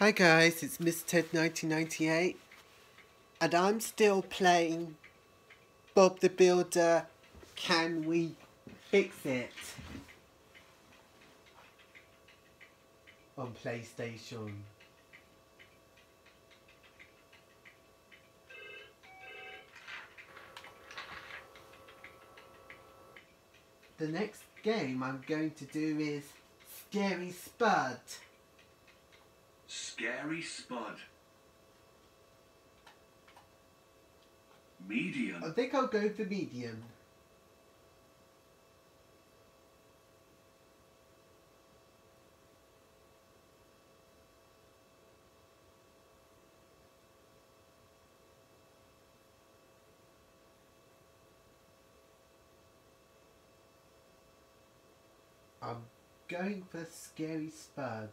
Hi guys, it's Mr. Ted 1998 and I'm still playing Bob the Builder Can We Fix It on PlayStation. The next game I'm going to do is Scary Spud. Scary Spud. Medium. I think I'll go for medium. I'm going for Scary Spud.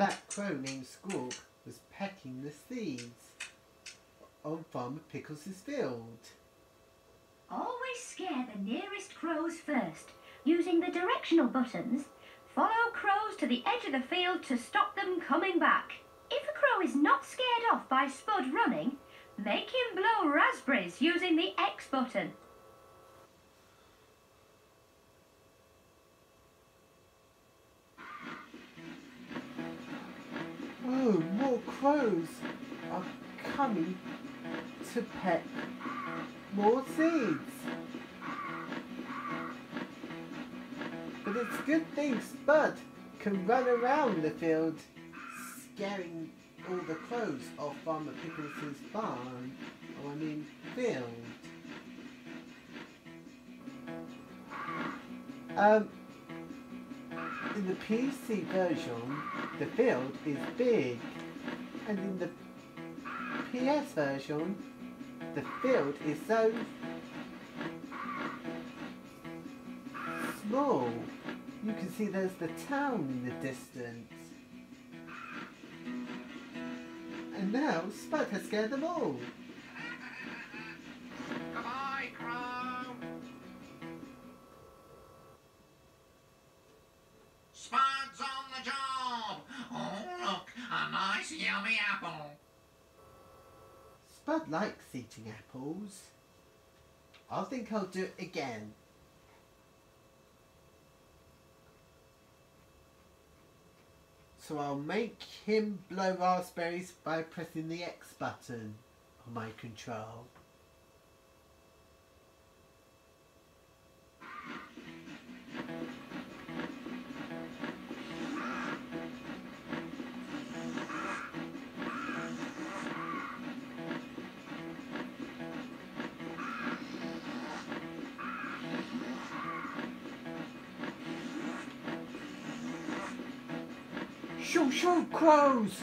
That crow named Squawk was pecking the seeds on Farmer Pickles' field. Always scare the nearest crows first, using the directional buttons. Follow crows to the edge of the field to stop them coming back. If a crow is not scared off by Spud running, make him blow raspberries using the X button. More crows are coming to peck more seeds. But it's good thing Spud can run around the field scaring all the crows off Farmer Pickles' barn, or I mean field. Um, in the PC version, the field is big, and in the PS version, the field is so small. You can see there's the town in the distance. And now Spud has scared them all. Yummy apple. Spud likes eating apples. I think I'll do it again. So I'll make him blow raspberries by pressing the X button on my control. Shoo shoo crows!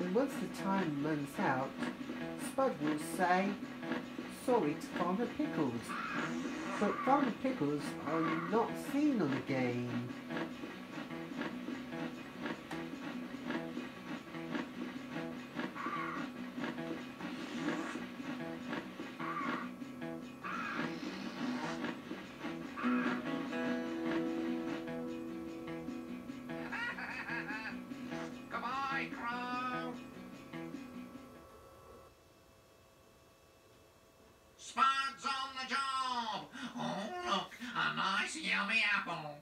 And once the time runs out, Spud will say sorry to Farmer Pickles. But Farmer Pickles are not seen on the game. Yummy apple.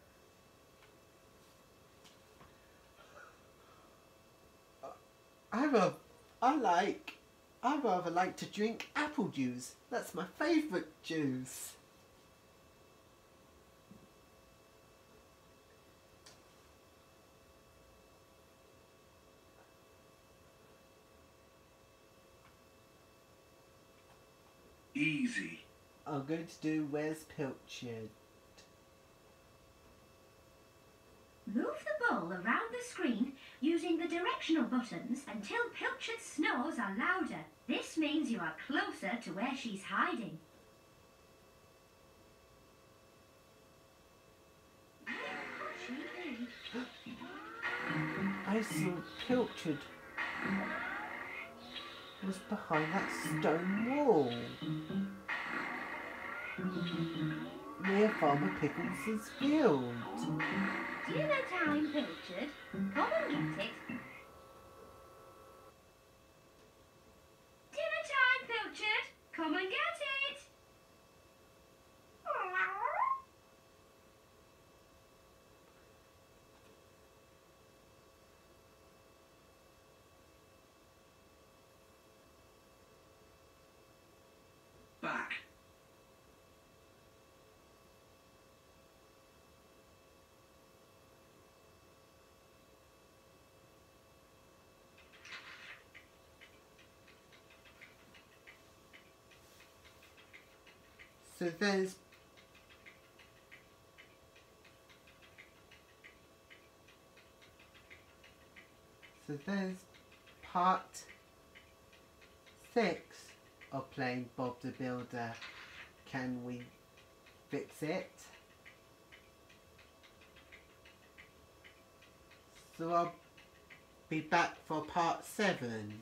I rather, I like, I rather like to drink apple juice. That's my favourite juice. Easy. I'm going to do Where's Pilchard. Ball around the screen using the directional buttons until Pilchard's snores are louder. This means you are closer to where she's hiding. I saw Pilchard was behind that stone wall. Farmer Pickles' field. Dinner time, Pilchard. Come and get it. Dinner time, Pilchard. Come and get it. Back. So there's So there's part six of playing Bob the Builder. Can we fix it? So I'll be back for part seven.